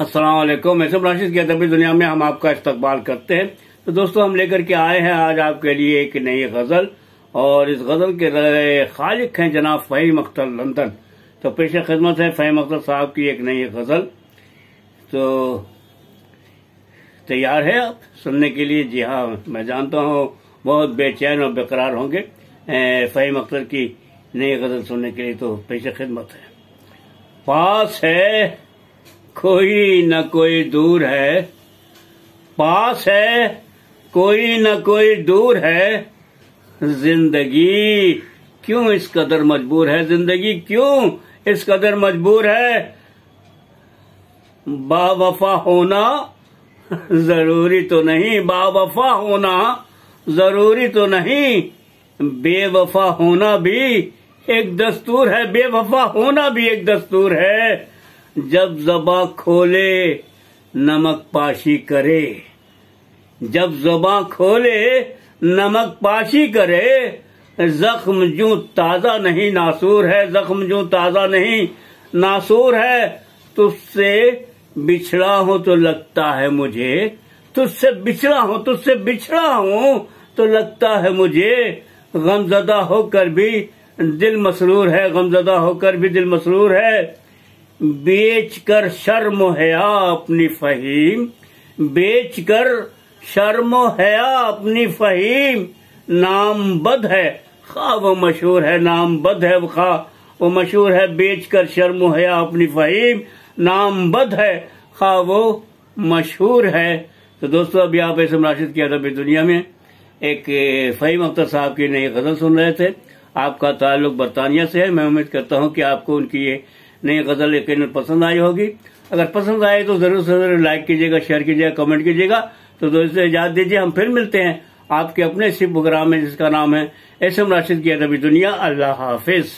असलम सब राशिद की अदबी दुनिया में हम आपका इस्तकबाल करते हैं। तो दोस्तों, हम लेकर के आए हैं आज आपके लिए एक नई गज़ल, और इस गज़ल के खालिक हैं जनाब फ़हीम अख्तर लंदन। तो पेश खिदमत है फ़हीम अख्तर साहब की एक नई गज़ल। तो तैयार है आप? सुनने के लिए? जी हाँ मैं जानता हूँ, बहुत बेचैन और बेकरार होंगे। फ़हीम अख्तर की नई गज़ल सुनने के लिए तो पेश खिदमत है। पास है कोई न कोई दूर है। पास है, कोई न कोई दूर है। ज़िंदगी क्यों इस कदर मजबूर है? ज़िंदगी क्यों इस कदर मजबूर है? बावफा होना ज़रूरी तो नहीं। बावफा होना ज़रूरी तो नहीं। बेवफा होना भी एक दस्तूर है। बेवफा होना भी एक दस्तूर है। जब जबा खोले, नमक पाशी करे। जब जबा खोले, नमक पाशी करे। जख्म जू ताज़ा नहीं, नासूर है, जख्म जू ताज़ा नहीं, नासूर है। तुझसे बिछड़ा हूँ तो लगता है मुझे। तुझसे बिछड़ा हूँ, तुझसे बिछड़ा हूँ तो लगता है मुझे। गमजदा होकर भी दिल मसरूर है, गमजदा होकर भी दिल मसरूर है। बेच कर शर्म हया अपनी फहीम बेच कर शर्म हया अपनी फहीम। नाम बद है, खा वो मशहूर है नाम बद है खा वो मशहूर है बेच कर शर्म हया अपनी फहीम। नाम बद है, खा वो मशहूर है। तो दोस्तों, अभी आप ऐसे राशिद की अदबी दुनिया में एक फहीम अख्तर साहब की नई गज़ल सुन रहे थे। आपका ताल्लुक बरतानिया से है। मैं उम्मीद करता हूँ कि आपको उनकी ये नई गज़ल यकीन पसंद आई होगी। अगर पसंद आए तो ज़रूर से ज़रूर लाइक कीजिएगा, शेयर कीजिएगा, कमेंट कीजिएगा। तो दोस्तों इजाज़त दीजिए, हम फिर मिलते हैं आपके अपने सिर्फ़ प्रोग्राम में जिसका नाम है एस एम राशिद की अदबी दुनिया। अल्लाह हाफिज।